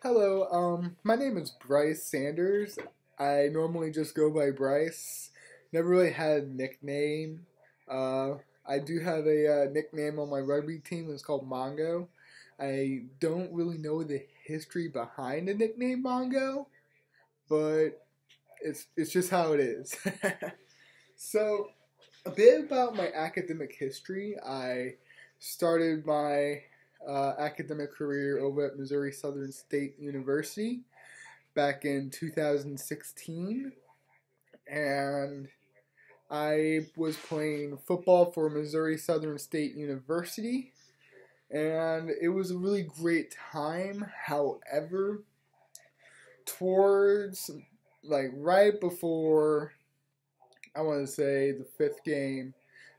Hello, um, my name is Bryce Sanders. I normally just go by Bryce. Never really had a nickname. Uh, I do have a uh, nickname on my rugby team. It's called Mongo. I don't really know the history behind the nickname Mongo, but it's it's just how it is. so, a bit about my academic history. I started my uh, academic career over at Missouri Southern State University back in 2016. And I was playing football for Missouri Southern State University. And it was a really great time. However, towards like right before I want to say the fifth game,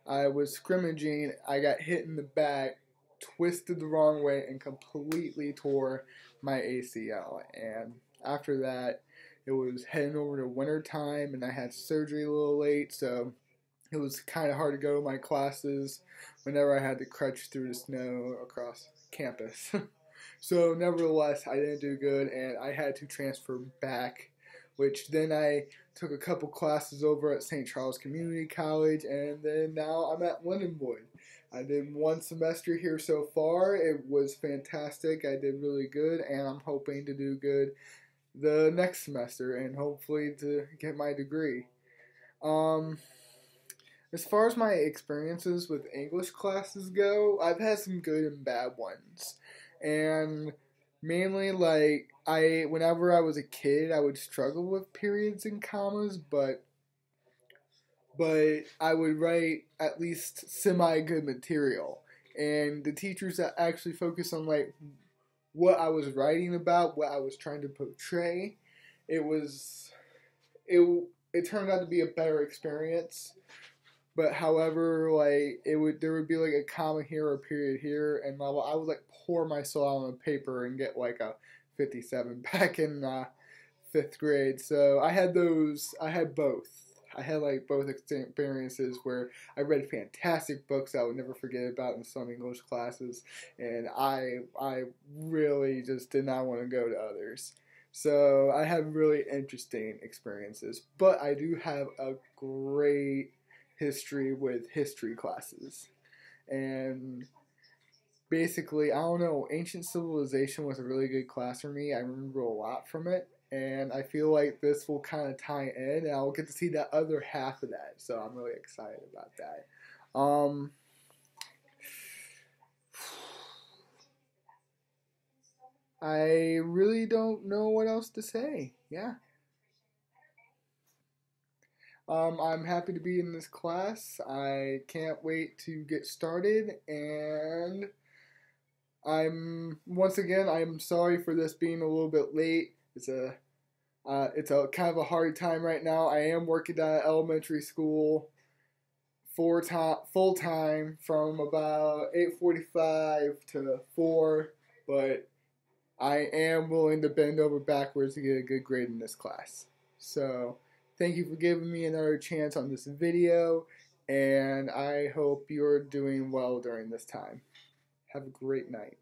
I was scrimmaging. I got hit in the back twisted the wrong way and completely tore my ACL. And after that, it was heading over to winter time, and I had surgery a little late, so it was kind of hard to go to my classes whenever I had to crutch through the snow across campus. so, nevertheless, I didn't do good, and I had to transfer back. Which then I took a couple classes over at St. Charles Community College, and then now I'm at Lindenwood. I did one semester here so far. It was fantastic. I did really good, and I'm hoping to do good the next semester and hopefully to get my degree. Um, as far as my experiences with English classes go, I've had some good and bad ones. And mainly like I whenever I was a kid, I would struggle with periods and commas, but but I would write at least semi good material. And the teachers that actually focus on like what I was writing about, what I was trying to portray, it was it it turned out to be a better experience. But however, like it would there would be like a comma here or period here, and I would like pour my soul out on a paper and get like a 57 back in uh, fifth grade. So I had those. I had both I had like both experiences where I read fantastic books I would never forget about in some English classes, and I I really just did not want to go to others. So I have really interesting experiences, but I do have a great history with history classes, and basically I don't know. Ancient civilization was a really good class for me. I remember a lot from it and I feel like this will kind of tie in, and I'll get to see that other half of that. So I'm really excited about that. Um, I really don't know what else to say. Yeah. Um, I'm happy to be in this class. I can't wait to get started, and I'm once again I'm sorry for this being a little bit late. It's a uh, it's a kind of a hard time right now. I am working at elementary school full time full time from about 8:45 to 4, but I am willing to bend over backwards to get a good grade in this class. So, thank you for giving me another chance on this video, and I hope you're doing well during this time. Have a great night.